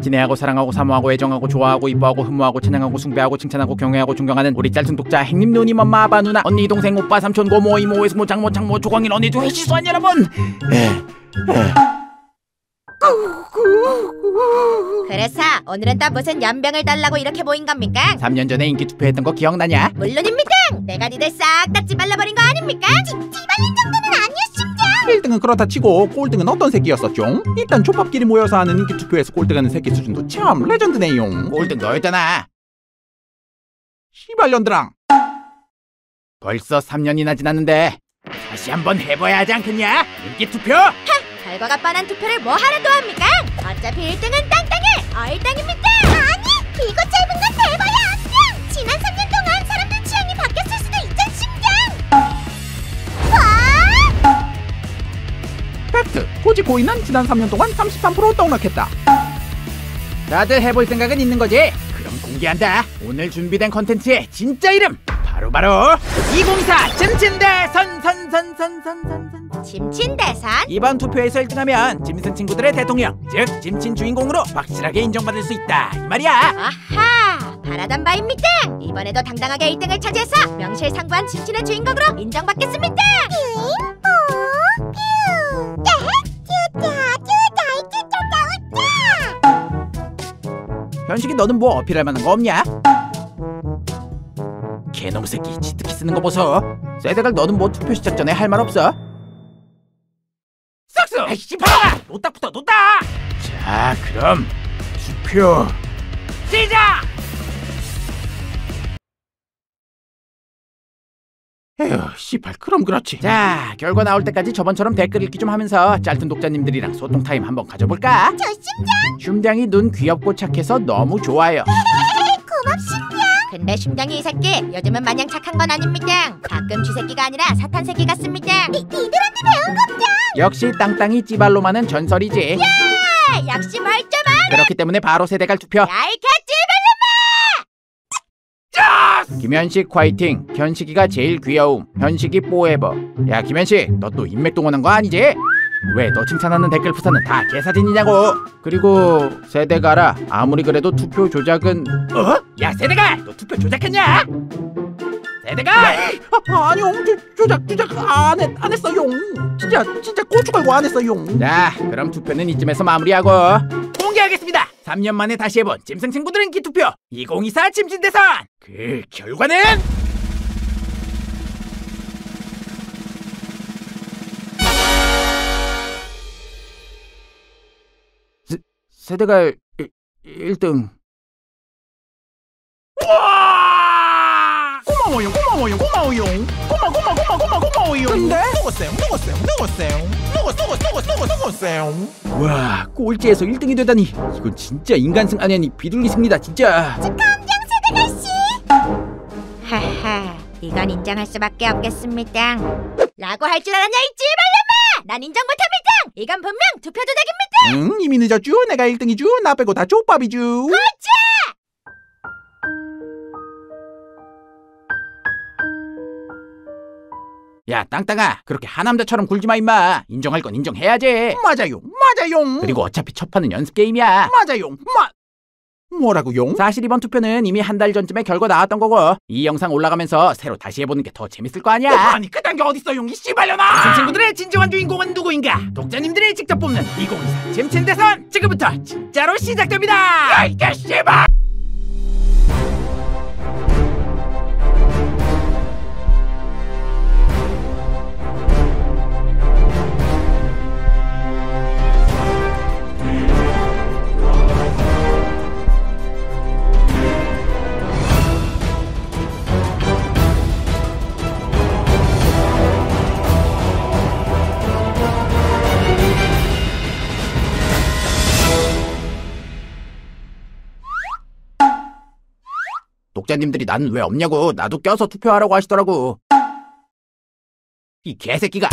진애하고 사랑하고 사모하고 애정하고 좋아하고 이뻐하고 흠모하고 찬양하고 숭배하고 칭찬하고 경외하고 존경하는 우리 짤순 독자 행님 누님 엄마 아빠 누나 언니 동생 오빠 삼촌 고모 이모 외숙모 장모 창모 조광인 언니 조 해시수한 여러분 그래서 오늘은 또 무슨 연병을 달라고 이렇게 모인 겁니까? 3년 전에 인기 투표했던 거 기억나냐? 물론입니다. 내가 니들 싹 다 찌발라버린 거 아닙니까? 찌발린 정도는 아니었습니 다. 1등은 그렇다 치고 꼴등은 어떤 새끼였었죠? 일단 족밥끼리 모여서 하는 인기 투표에서 꼴등하는 새끼 수준도 참 레전드네요. 꼴등 너였잖아 시발년들랑 벌써 3년이나 지났는데 다시 한번 해봐야 하지 않겠냐? 인기 투표? 결과가 뻔한 투표를 뭐 하러 또 합니까? 어차피 1등은 땅땅해 얼땅입니다. 아니 이거 짧은 건 대봐 고지 고인은 지난 3년 동안 33% 떡락했다. 다들 해볼 생각은 있는 거지? 그럼 공개한다. 오늘 준비된 컨텐츠의 진짜 이름 바로바로 2024 찜찜대 선 선선선선선선 짐친대산? 이번 투표에서 1등하면 짐슨 친구들의 대통령 즉 짐친 주인공으로 확실하게 인정받을 수 있다 이 말이야 아하 바라던 바입니다. 이번에도 당당하게 1등을 차지해서 명실상부한 짐친의 주인공으로 인정받겠습니다. 현식이 너는 뭐 어필할 만한 거 없냐? 개놈 새끼 치트키 쓰는 거 보소 세대갈 너는 뭐 투표 시작 전에 할 말 없어? 섹스! 아이씨 봐라! 노딱부터 노딱! 자 그럼 투표 시작! 에휴 씨발 그럼 그렇지. 자 결과 나올 때까지 저번처럼 댓글 읽기 좀 하면서 짤툰 독자님들이랑 소통 타임 한번 가져볼까? 저 심장 춤장이 눈 귀엽고 착해서 너무 좋아요 고맙습니다. 근데 심장이 이 새끼 요즘은 마냥 착한 건 아닙니다. 가끔 쥐새끼가 아니라 사탄 새끼 같습니다. 니, 니들한테 배운 겁니다. 역시 땅땅이 찌발로 많은 전설이지 역시 멀쩡한 그렇기 때문에 바로 세대갈 투표 야 이 개찌 김현식 화이팅 현식이가 제일 귀여움 현식이 포에버 야 김현식 너 또 인맥 동원한 거 아니지? 왜 너 칭찬하는 댓글 부사는 다 개사진이냐고 그리고 세대가라 아무리 그래도 투표 조작은 어? 야 세대가 너 투표 조작했냐? 세대가 아, 아니요 조, 조작 조작 안, 했, 안 했어요. 진짜 진짜 고추 갈고 안 했어요. 자 그럼 투표는 이쯤에서 마무리하고 공개하겠습니다 3년 만에 다시 해본 찜승 친구들 인기 투표 2024 찜진대선 그 결과는? 세, 세대가 1, 등. 와! 고마워요 고마워요 고마워요. 고마 고마 고마 고마 고마워요. 근데? 누구세요 누구세요 누구세요. 누구 누구 누구 누구세요? 와 꼴찌에서 1등이 되다니 이건 진짜 인간승 아니 아니 비둘기 승리다 진짜 하하 이건 인정할 수밖에 없겠습니다. 라고 할 줄 알았냐 이 찌발놈아! 난 인정 못합니다. 이건 분명 투표 조작입니다. 응 이미 늦었쥬 내가 1등이쥬 나 빼고 다 족밥이쥬. 야 땅땅아 그렇게 하남자처럼 굴지 마 임마. 인정할 건 인정해야지. 맞아요 맞아요. 그리고 어차피 첫 판은 연습 게임이야. 맞아요 마 뭐라고요? 사실 이번 투표는 이미 한 달 전쯤에 결과 나왔던 거고 이 영상 올라가면서 새로 다시 해보는 게 더 재밌을 거 아니야. 아니 그딴 게 어딨어 용이 씨발려나 그 친구들의 진정한 주인공은 누구인가? 독자님들이 직접 뽑는 2024 잼친 대선! 지금부터 진짜로 시작됩니다! 야이 개씨발 독자님들이 나는 왜 없냐고 나도 껴서 투표하라고 하시더라고. 이 개새끼가